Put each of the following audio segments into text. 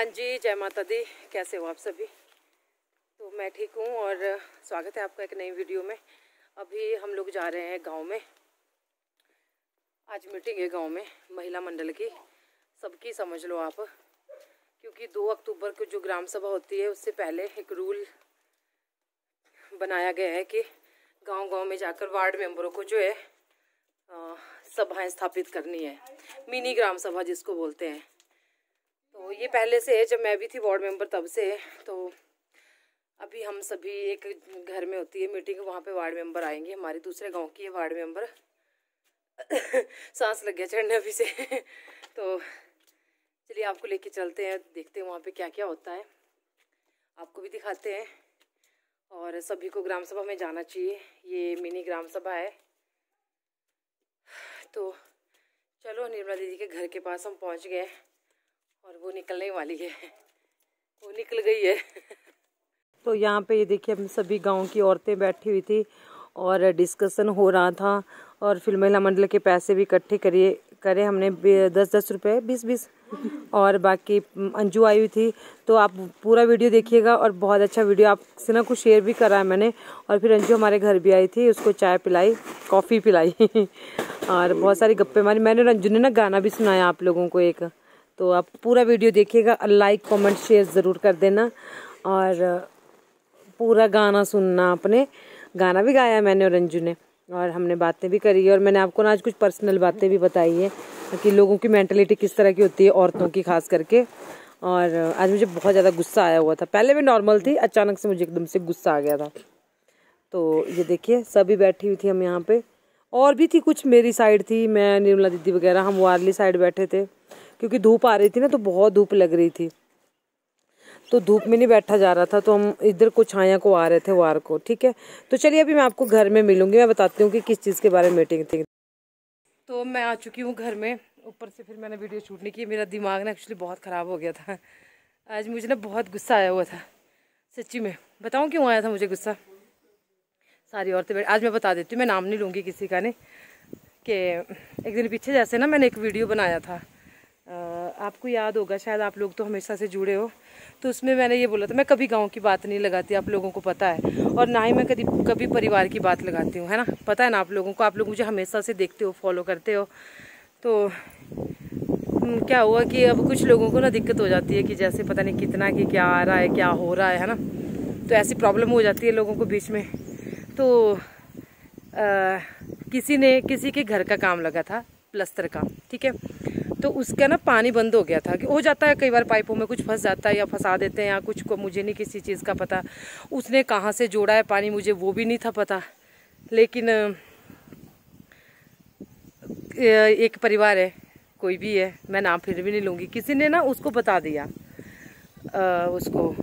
हाँ जी, जय माता दी। कैसे हो आप सभी? तो मैं ठीक हूँ और स्वागत है आपका एक नई वीडियो में। अभी हम लोग जा रहे हैं गाँव में। आज मीटिंग है गाँव में, महिला मंडल की। सबकी समझ लो आप, क्योंकि दो अक्टूबर को जो ग्राम सभा होती है, उससे पहले एक रूल बनाया गया है कि गांव-गांव में जाकर वार्ड मेंबरों को जो है सभाएँ स्थापित करनी है। मिनी ग्राम सभा जिसको बोलते हैं। तो ये पहले से है, जब मैं भी थी वार्ड मेंबर तब से तो अभी हम सभी एक घर में होती है मीटिंग, वहाँ पे वार्ड मेंबर आएँगे, हमारे दूसरे गाँव की है वार्ड मेंबर। सांस लग गया चढ़ने अभी से। तो चलिए आपको लेके चलते हैं, देखते हैं वहाँ पे क्या क्या होता है। आपको भी दिखाते हैं। और सभी को ग्राम सभा में जाना चाहिए, ये मिनी ग्राम सभा है। तो चलो, निर्मला दीदी के घर के पास हम पहुँच गए। और वो निकलने वाली है। वो निकल गई है। तो यहाँ पे ये देखिए, हम सभी गाँव की औरतें बैठी हुई थी और डिस्कशन हो रहा था और फिर महिला मंडल के पैसे भी इकट्ठे करिए, करे हमने दस दस रुपये बीस बीस और बाकी अंजू आई हुई थी। तो आप पूरा वीडियो देखिएगा और बहुत अच्छा वीडियो आपसे ना कुछ शेयर भी करा है मैंने और फिर अंजू हमारे घर भी आई थी, उसको चाय पिलाई कॉफ़ी पिलाई। और बहुत सारी गप्पे मारी। मैंने अंजू ने ना गाना भी सुनाया आप लोगों को एक। तो आप पूरा वीडियो देखिएगा लाइक कमेंट शेयर ज़रूर कर देना। और, पूरा गाना सुनना आपने। गाना भी गाया मैंने और रंजू ने, और हमने बातें भी करी है। और मैंने आपको ना आज कुछ पर्सनल बातें भी बताई है, कि लोगों की मैंटलिटी किस तरह की होती है औरतों की खास करके। और, आज मुझे बहुत ज़्यादा गुस्सा आया हुआ था। पहले भी नॉर्मल थी, अचानक से मुझे एकदम से गुस्सा आ गया था। तो ये देखिए, सभी बैठी हुई थी हम यहाँ पे। और भी थी कुछ मेरी साइड थी, मैं, निर्मला दीदी वगैरह, हम वारली साइड बैठे थे। क्योंकि धूप आ रही थी ना तो बहुत धूप लग रही थी। तो धूप में नहीं बैठा जा रहा था तो हम इधर को छाया को आ रहे थे वार को, ठीक है? तो चलिए अभी मैं आपको घर में मिलूँगी, मैं बताती हूँ कि किस चीज़ के बारे में मीटिंग थी। तो मैं आ चुकी हूँ घर में, ऊपर से फिर मैंने वीडियो शूट नहीं की मेरा दिमाग ना एक्चुअली बहुत ख़राब हो गया था। आज मुझे ना बहुत गुस्सा आया हुआ था, सच्ची में। बताऊँ क्यों आया था मुझे गुस्सा? सारी औरतें बैठ, आज मैं बता देती हूँ, मैं नाम नहीं लूँगी किसी का नहीं, कि एक दिन पीछे जैसे ना मैंने एक वीडियो बनाया था। आपको याद होगा शायद आप लोग तो हमेशा से जुड़े हो। तो उसमें मैंने ये बोला था मैं कभी गाँव की बात नहीं लगाती आप लोगों को पता है। और ना ही मैं कभी कभी परिवार की बात लगाती हूँ है ना? पता है ना आप लोगों को आप लोग मुझे हमेशा से देखते हो फॉलो करते हो। तो हम्म, क्या हुआ कि अब कुछ लोगों को ना दिक्कत हो जाती है कि जैसे पता नहीं कितना कि क्या आ रहा है क्या हो रहा है है ना? तो ऐसी प्रॉब्लम हो जाती है लोगों को बीच में। तो आ, किसी ने किसी के घर का काम लगा था प्लस्तर का ठीक है? तो उसका ना पानी बंद हो गया था कि हो जाता है कई बार पाइपों में कुछ फंस जाता है या फंसा देते हैं या कुछ को मुझे नहीं किसी चीज़ का पता। उसने कहाँ से जोड़ा है पानी मुझे वो भी नहीं था पता। लेकिन एक परिवार है कोई भी है मैं नाम फिर भी नहीं लूँगी। किसी ने ना उसको बता दिया आ, उसको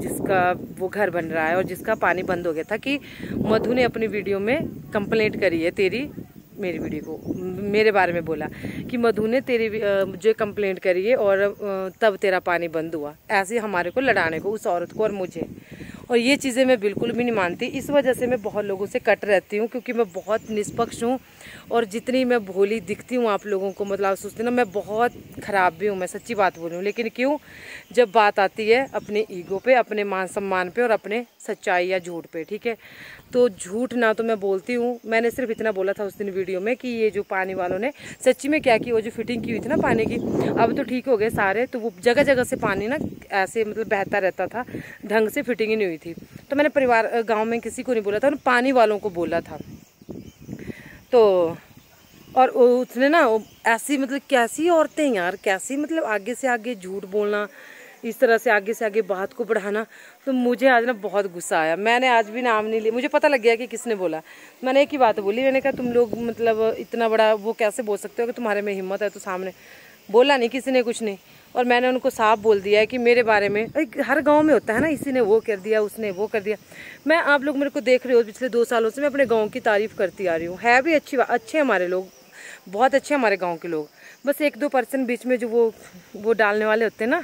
जिसका वो घर बन रहा है और जिसका पानी बंद हो गया था कि मधु ने अपनी वीडियो में कंप्लेंट करी है तेरी मेरी वीडियो को, मेरे बारे में बोला कि मधु ने तेरी जो कंप्लेंट करी है और तब तेरा पानी बंद हुआ। ऐसे हमारे को लड़ाने को, उस औरत को और मुझे। और ये चीज़ें मैं बिल्कुल भी नहीं मानती। इस वजह से मैं बहुत लोगों से कट रहती हूँ, क्योंकि मैं बहुत निष्पक्ष हूँ और जितनी मैं भोली दिखती हूँ आप लोगों को मतलब सोचती ना, मैं बहुत ख़राब भी हूँ, मैं सच्ची बात बोल रही हूँ। लेकिन क्यों? जब बात आती है अपने ईगो पे, अपने मान सम्मान पे और अपने सच्चाई या झूठ पे, ठीक है? तो झूठ ना तो मैं बोलती हूँ। मैंने सिर्फ़ इतना बोला था उस दिन वीडियो में कि ये जो पानी वालों ने, सच्ची में क्या की? वो जो फिटिंग की हुई थी ना पानी की, अब तो ठीक हो गए सारे तो वो जगह जगह से पानी ना ऐसे मतलब बहता रहता था, ढंग से फिटिंग ही नहीं हुई थी। तो मैंने परिवार गाँव में किसी को नहीं बोला था पानी वालों को बोला था। तो और उसने ना ऐसी मतलब कैसी औरतें यार, कैसी मतलब आगे से आगे झूठ बोलना, इस तरह से आगे से आगे बात को बढ़ाना तो मुझे आज ना बहुत गुस्सा आया। मैंने आज भी नाम नहीं लिया। मुझे पता लग गया कि किसने बोला। मैंने एक ही बात बोली, मैंने कहा, तुम लोग मतलब इतना बड़ा वो कैसे बोल सकते हो कि तुम्हारे में हिम्मत है तो सामने। बोला नहीं किसी ने कुछ नहीं। और मैंने उनको साफ़ बोल दिया है कि मेरे बारे में एक हर गाँव में होता है ना इसी ने वो कर दिया उसने वो कर दिया। मैं आप लोग मेरे को देख रहे हो पिछले दो सालों से मैं अपने गाँव की तारीफ़ करती आ रही हूँ। है भी अच्छी अच्छे हमारे लोग बहुत अच्छे हमारे गाँव के लोग। बस एक दो पर्सन बीच में जो वो वो डालने वाले होते हैं ना आ,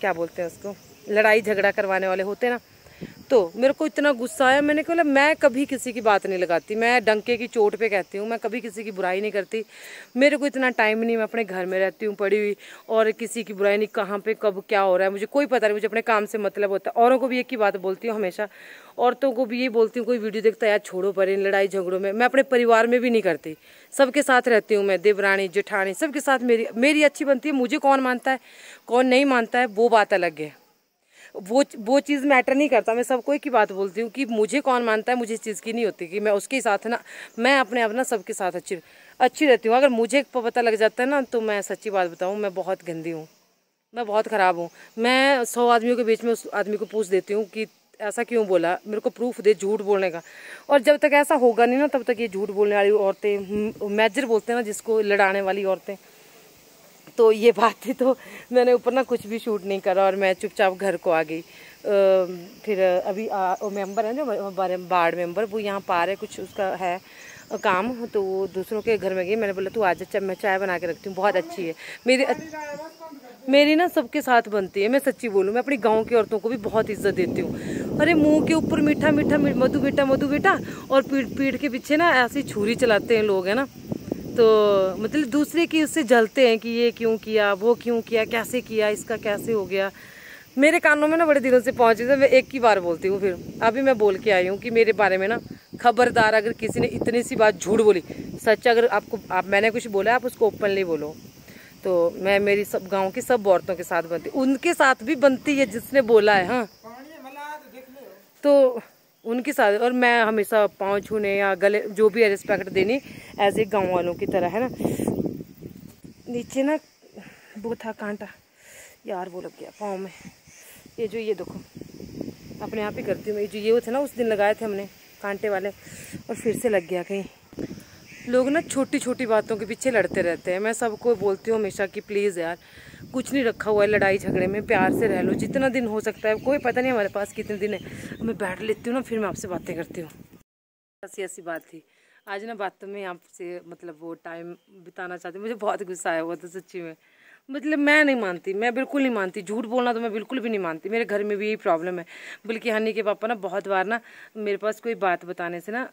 क्या बोलते हैं उसको लड़ाई झगड़ा करवाने वाले होते हैं ना तो मेरे को इतना गुस्सा आया, मैंने कहा मैं कभी किसी की बात नहीं लगाती, मैं डंके की चोट पे कहती हूँ, मैं कभी किसी की बुराई नहीं करती, मेरे को इतना टाइम नहीं, मैं अपने घर में रहती हूँ, पड़ी हुई, और किसी की बुराई नहीं, कहाँ पे, कब क्या हो रहा है, मुझे कोई पता नहीं, मुझे अपने काम से मतलब होता है, औरों को भी एक ही बात बोलती हूँ हमेशा, औरतों को भी यही बोलती हूँ, कोई वीडियो देखता है, यार, छोड़ो पर इन लड़ाई झगड़ों में, मैं अपने परिवार में भी नहीं करती, सबके साथ रहती हूँ मैं, देवरानी, जेठानी, सबके साथ मेरी मेरी अच्छी बनती है, मुझे कौन मानता है, कौन नहीं मानता है, वो बात अलग है। वो वो चीज़ मैटर नहीं करता। मैं सबको एक ही बात बोलती हूँ कि मुझे कौन मानता है, मुझे इस चीज़ की नहीं होती कि मैं उसके साथ ना, मैं अपने आप ना सबके साथ अच्छी अच्छी रहती हूँ। अगर मुझे पता लग जाता है ना तो मैं सच्ची बात बताऊँ, मैं बहुत गंदी हूँ। मैं बहुत ख़राब हूँ। मैं सौ आदमियों के बीच में उस आदमी को पूछ देती हूँ कि ऐसा क्यों बोला? मेरे को प्रूफ दे झूठ बोलने का। और जब तक ऐसा होगा नहीं ना, तब तक ये झूठ बोलने वाली औरतें मैजर बोलते हैं ना, जिसको लड़ाने वाली औरतें। तो ये बात थी तो मैंने ऊपर ना कुछ भी शूट नहीं करा और मैं चुपचाप घर को आ गई। फिर अभी वो मेंबर है जो बाढ़ मेंबर वो यहाँ पा रहे कुछ उसका है काम तो वो दूसरों के घर में गई। मैंने बोला, तू आज जा मैं चाय बना के रखती हूँ, बहुत अच्छी है। मेरी मेरी ना सबके साथ बनती है, मैं सच्ची बोलूँ। मैं अपनी गाँव की औरतों को भी बहुत इज़्ज़त देती हूँ। अरे, मुँह के ऊपर मीठा मीठा मधु बेटा मधु बेटा और पीठ पीठ के पीछे ना ऐसी छुरी चलाते हैं लोग, है ना? तो मतलब दूसरे की उससे जलते हैं कि ये क्यों किया वो क्यों किया कैसे किया इसका कैसे हो गया। मेरे कानों में ना बड़े दिनों से पहुँची थी मैं एक ही बार बोलती हूँ फिर। अभी मैं बोल के आई हूँ कि मेरे बारे में ना खबरदार अगर किसी ने इतनी सी बात झूठ बोली सच अगर आपको आप मैंने कुछ बोला आप उसको ओपनली बोलो। तो मैं मेरी सब गाँव की सब औरतों के साथ बनती उनके साथ भी बनती है जिसने बोला है हाँ। तो उनके साथ, और मैं हमेशा पाँव छूने या गले, जो भी है रिस्पेक्ट देनी एज ए गाँव वालों की तरह, है ना? नीचे ना, वो था कांटा। यार, वो लग गया पाँव में। ये जो, ये देखो। अपने आप ही करती हूँ ये जो, ये वो थे ना, उस दिन लगाए थे हमने, कांटे वाले। और फिर से लग गया कहीं। लोग ना छोटी छोटी बातों के पीछे लड़ते रहते हैं। मैं सबको बोलती हूँ हमेशा कि, प्लीज़ यार कुछ नहीं रखा हुआ है लड़ाई झगड़े में, प्यार से रह लो, जितना दिन हो सकता है। कोई पता नहीं हमारे पास कितने दिन है। मैं बैठ लेती हूँ ना, फिर मैं आपसे बातें करती हूँ। ऐसी ऐसी बात थी। आज ना बातों में आपसे मतलब वो टाइम बिताना चाहती हूँ। मुझे बहुत गुस्सा आया हुआ था सच्ची में। मतलब मैं नहीं मानती, मैं बिल्कुल नहीं मानती। झूठ बोलना तो मैं बिल्कुल भी नहीं मानती। मेरे घर में भी यही प्रॉब्लम है। बल्कि हनी के पापा ना बहुत बार ना मेरे पास कोई बात बताने से ना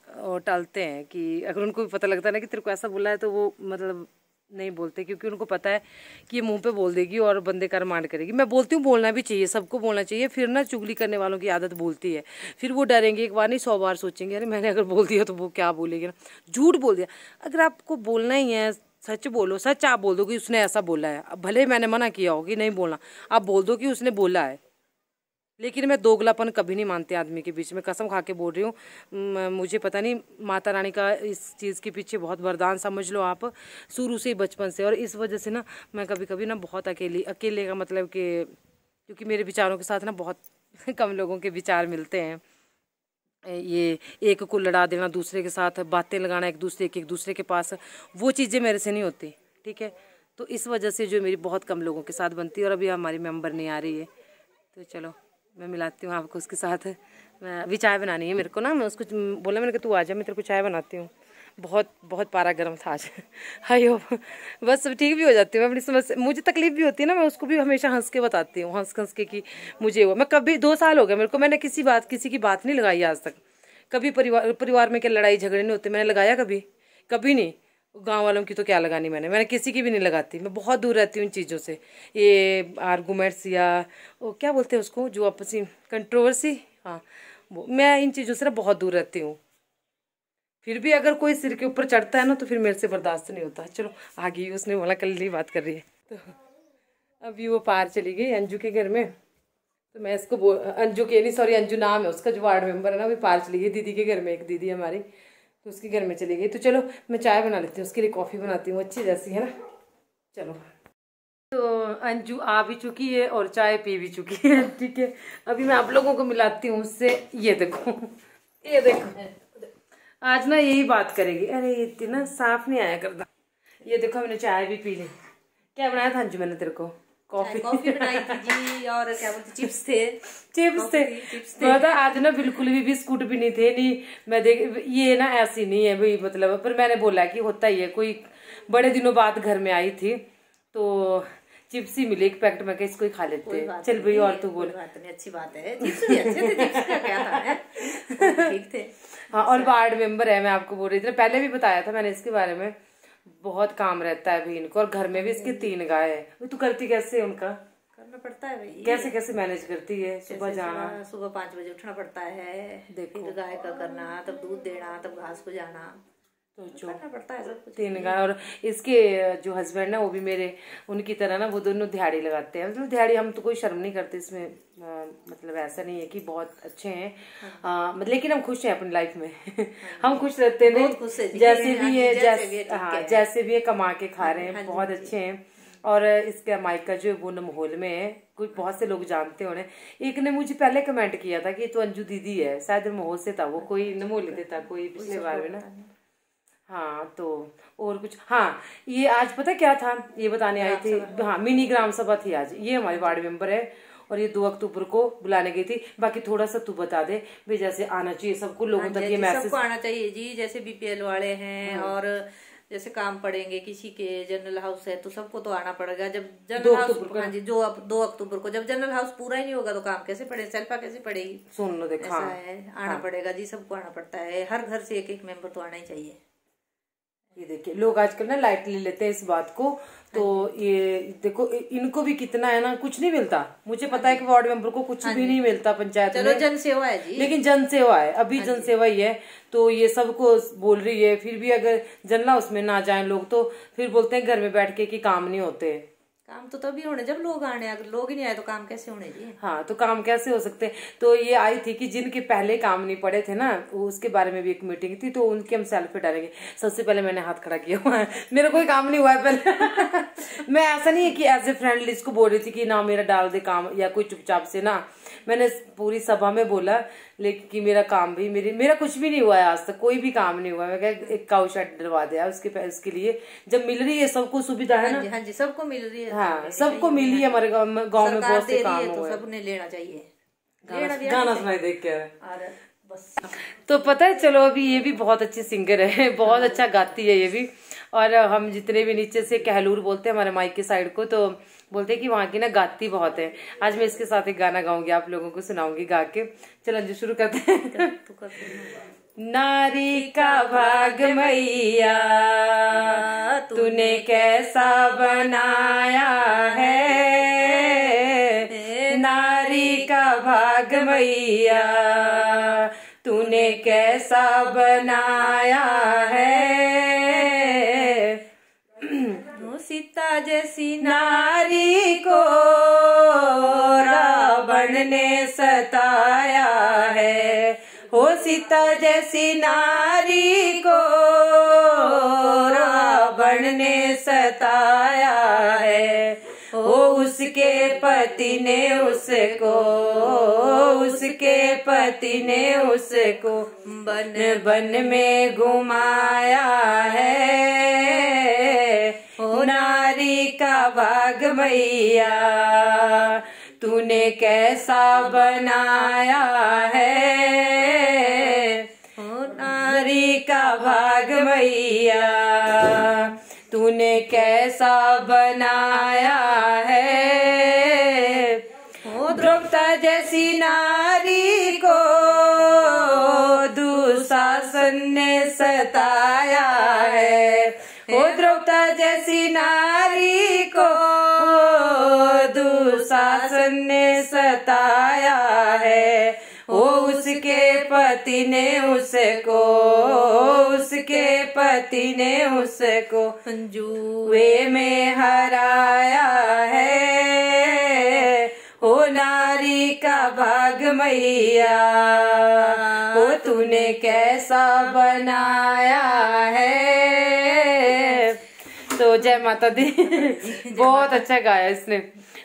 टालते हैं कि अगर उनको भी पता लगता है ना कि तेरे को ऐसा बोला है तो वो मतलब नहीं बोलते, क्योंकि उनको पता है कि ये मुँह पे बोल देगी और बंदे का रिमांड करेगी। मैं बोलती हूँ, बोलना भी चाहिए, सबको बोलना चाहिए। फिर ना चुगली करने वालों की आदत बोलती है। फिर वो डरेंगे, एक बार नहीं, सौ बार सोचेंगे, अरे मैंने अगर बोल दिया तो वो क्या बोलेगी ना? झूठ बोल दिया। अगर आपको बोलना ही है, सच बोलो, सच आप बोल दो कि उसने ऐसा बोला है। अब भले मैंने मना किया हो कि नहीं बोलना, आप बोल दो कि उसने बोला है। लेकिन मैं दोगलापन कभी नहीं मानती आदमी के बीच में। कसम खा के बोल रही हूँ मुझे पता नहीं, माता रानी का इस चीज़ के पीछे बहुत वरदान समझ लो आप, शुरू से ही बचपन से। और इस वजह से ना, मैं कभी कभी ना बहुत अकेली, अकेले का मतलब कि, क्योंकि मेरे विचारों के साथ ना बहुत कम लोगों के विचार मिलते हैं। ये एक को लड़ा देना, दूसरे के साथ बातें लगाना, एक दूसरे के, एक दूसरे के पास, वो चीज़ें मेरे से नहीं होती, ठीक है? तो इस वजह से जो मेरी बहुत कम लोगों के साथ बनती है और अभी हमारी मेंबर नहीं आ रही है। तो चलो। मैं मिलाती हूँ आपको उसके साथ। मैं अभी चाय बनानी है मेरे को ना, मैं उसको बोला मैंने कहा तू आ जा, मैं तेरे को चाय बनाती हूँ। बहुत बहुत पारा गर्म था आज। हायो बस सब ठीक भी हो जाती हूँ, मैं अपनी समस्या मुझे तकलीफ़ भी होती है ना, मैं उसको भी हमेशा हंस के बताती हूँ, हंस हंस के कि मुझे वो मैं कभी दो साल हो गए मेरे को, मैंने किसी बात किसी की बात नहीं लगाई आज तक। कभी परिवार परिवार में क्या लड़ाई झगड़े नहीं होते, मैंने लगाया कभी? कभी नहीं। गाँव वालों की तो क्या लगानी मैंने? मैंने किसी की भी नहीं लगाती। मैं बहुत दूर रहती हूँ इन चीज़ों से। ये आर्गूमेंट्स या, वो क्या बोलते हैं उसको? जो आपसी कंट्रोवर्सी हाँ वो, मैं इन चीज़ों से ना बहुत दूर रहती हूँ। फिर भी अगर कोई सिर के ऊपर चढ़ता है ना तो फिर मेरे से बर्दाश्त नहीं होता। चलो आ गई उसने बोला, कल नहीं बात कर रही है। तो अभी वो पार चली गई अंजू के घर में। तो मैं इसको बोल अंजू के, नहीं सॉरी अंजू नाम है उसका, जो वार्ड मेंबर है ना अभी पार चली गई, दीदी के घर में, एक दीदी हमारी। तो उसके घर में चली गई। तो चलो, मैं चाय बना लेती हूँ, उसके लिए कॉफ़ी बनाती हूँ अच्छी जैसी, है ना? चलो। तो अंजू आ भी चुकी है और चाय पी भी चुकी है, ठीक है? अभी मैं आप लोगों को मिलाती हूँ उससे, ये देखो ये देखो। आज ना यही बात करेगी, अरे इतना साफ़ नहीं आया करता। ये देखो मैंने चाय भी पी ली। क्या बनाया था अंजू मैंने तेरे को? कॉफ़ी। कॉफ़ी बनाई थी जी और क्या बोलते चिप्स थे। चिप्स थे। चिप्स थे। मतलब आज ना बिल्कुल भी बिस्कुट भी नहीं थे नहीं मैं देख ये ना ऐसी नहीं है भाई मतलब पर मैंने बोला कि होता ही है कोई बड़े दिनों बाद घर में आई थी तो चिप्स ही मिले एक पैकेट में इसको ही खा लेते। हैं चल भाई और तू बोल। बात नहीं अच्छी बात है। चिप्स भी अच्छे थे चिप्स का क्या था है? ठीक थे। हाँ और वार्ड मेंबर है मैं आपको बोल रही थी पहले भी बताया था मैंने इसके बारे में बहुत काम रहता है भी इनको और घर में भी इसकी तीन गाय है। तो करती कैसे उनका? करना पड़ता है भाई। कैसे कैसे मैनेज करती है? सुबह जाना। सुबह पाँच पाँच बजे उठना पड़ता है। देखो। गाय का करना तब दूध देना तब घास को जाना। तो जो पड़ता है? सब तीन गाय और इसके जो हस्बैंड है वो भी मेरे उनकी तरह ना वो दोनों दिहाड़ी लगाते हैं। मतलब दिहाड़ी हम तो कोई शर्म नहीं करते इसमें आ, मतलब ऐसा नहीं है कि बहुत अच्छे हैं। मतलब लेकिन हम खुश हैं अपनी लाइफ में। हम खुश रहते हैं बहुत खुश है। जैसे भी है, जैसे हाँ जैसे भी ये कमा के खा रहे हैं बहुत अच्छे हैं। और इसका माइका जो है वो नमोल में है। कुछ बहुत से लोग जानते हैं उन्हें। एक ने मुझे पहले कमेंट किया था कि तो अंजू दीदी है। शायद मोह से था वो कोई नमोल था कोई पिछले बार में ना। हाँ तो और कुछ हाँ ये आज पता क्या था? ये बताने आई थी हाँ मिनी ग्राम सभा थी आज। ये हमारे वार्ड मेंबर है और ये दो अक्टूबर को बुलाने गई थी। बाकी थोड़ा सा तू बता दे भाई जैसे आना चाहिए सबको लोगों तक ये मैसेज। सबको आना चाहिए जी जैसे बीपीएल वाले हैं और जैसे काम पड़ेंगे किसी के जनरल हाउस है तो सबको तो आना पड़ेगा। जब जनरल हाउस हाँ जी जो अब दो अक्टूबर को। जब जनरल हाउस पूरा ही नहीं होगा तो काम कैसे पड़े? सेल्फा कैसे पड़ेगी? सुन लो देखा है। आना पड़ेगा जी सबको आना पड़ता है। हर घर से एक एक मेंबर तो आना ही चाहिए। ये देखिए लोग आजकल ना लाइट ले लेते हैं इस बात को। तो ये देखो इनको भी कितना है ना कुछ नहीं मिलता। मुझे पता है कि वार्ड मेंबर को कुछ भी नहीं मिलता पंचायत चलो में। जन सेवा है जी। लेकिन जन सेवा है अभी जन सेवा ही है। तो ये सबको बोल रही है फिर भी अगर जनला उसमें ना जाए लोग तो फिर बोलते हैं घर में बैठ के कि काम नहीं होते। काम तो तभी होने जब लोग आने अगर लोग ही नहीं आए तो काम कैसे होने जी? हाँ तो काम कैसे हो सकते? हैं तो ये आई थी कि जिनके पहले काम नहीं पड़े थे ना वो उसके बारे में भी एक मीटिंग थी तो उनके हम सेल्फी डालेंगे। सबसे पहले मैंने हाथ खड़ा किया हुआ है। मेरा कोई काम नहीं हुआ है पहले। मैं ऐसा नहीं है कि एज ए फ्रेंड इसको बोल रही थी कि ना मेरा डाल दे काम या कोई चुपचाप से ना। मैंने पूरी सभा में बोला लेकिन कि मेरा काम भी मेरी मेरा कुछ भी नहीं हुआ है आज तक कोई भी काम नहीं हुआ है। मैं कहा एक काउ शेड डलवा दिया उसके उसके लिए। जब मिल रही है सबको सुविधा है ना। हाँ जी सबको मिल रही है। हाँ सबको मिली है। हमारे गाँव में गाँव में बहुत से काम है तो सबने लेना चाहिए। गाना सुनाई देख के बस। तो पता है चलो अभी ये भी बहुत अच्छी सिंगर है बहुत अच्छा गाती है ये भी। और हम जितने भी नीचे से कहलूर बोलते हैं हमारे माइक के साइड को तो बोलते हैं कि वहाँ की ना गाती बहुत है। आज मैं इसके साथ एक गाना गाऊँगी आप लोगों को सुनाऊँगी गा के। चलो अंजू शुरू करते हैं। नारी का भाग मैया, तूने कैसा बनाया है? नारी का भाग मैया, तूने कैसा बनाया है? सीता जैसी नारी सीता जैसी नारी को रावण ने सताया है। ओ उसके पति ने उसको उसके पति ने उसको बन बन में घुमाया है। ओ नारी का भाग मैया तूने कैसा बनाया है? का भाग मैया तूने कैसा बनाया है? ओ द्रौपदा जैसी नारी को दुशासन ने सताया है। ओ द्रौपदा जैसी नारी को दुशासन ने सताया है। ओ उसके पति ने उसको उसके पति ने उसको जुए में हराया है। ओ नारी का भाग मैया ओ तूने कैसा बनाया है? जय माता दी। बहुत अच्छा गाया इसने।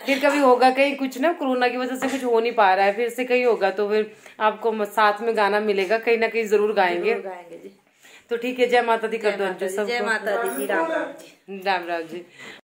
फिर कभी होगा कहीं कुछ ना कोरोना की वजह से कुछ हो नहीं पा रहा है। फिर से कहीं होगा तो फिर आपको साथ में गाना मिलेगा कहीं ना कहीं ज़रूर गाएँगे। गाएँगे जी। तो ठीक है जय माता दी कर दो जय माता दी राम राम जी। राम राम जी।